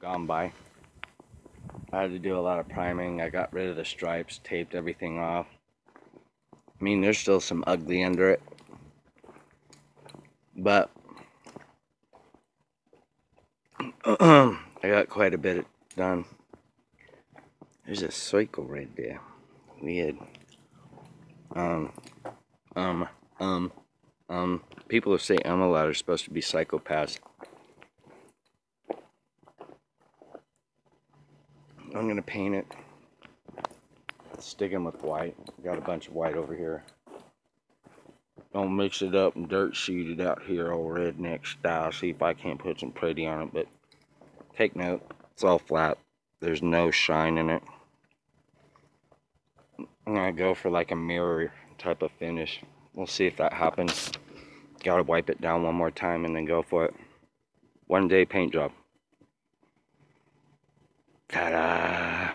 gone by. I had to do a lot of priming. I got rid of the stripes, taped everything off. I mean, there's still some ugly under it. But I got quite a bit done. There's a cycle right there. Weird. Um, um, um, um. People who say um a lot are supposed to be psychopaths. I'm gonna paint it. Stick them with white. Got a bunch of white over here. Don't mix it up and dirt sheet it out here all redneck style. See if I can't put some pretty on it. But take note, it's all flat. There's no shine in it. I'm gonna go for like a mirror type of finish. We'll see if that happens. Gotta wipe it down one more time and then go for it. One day paint job. から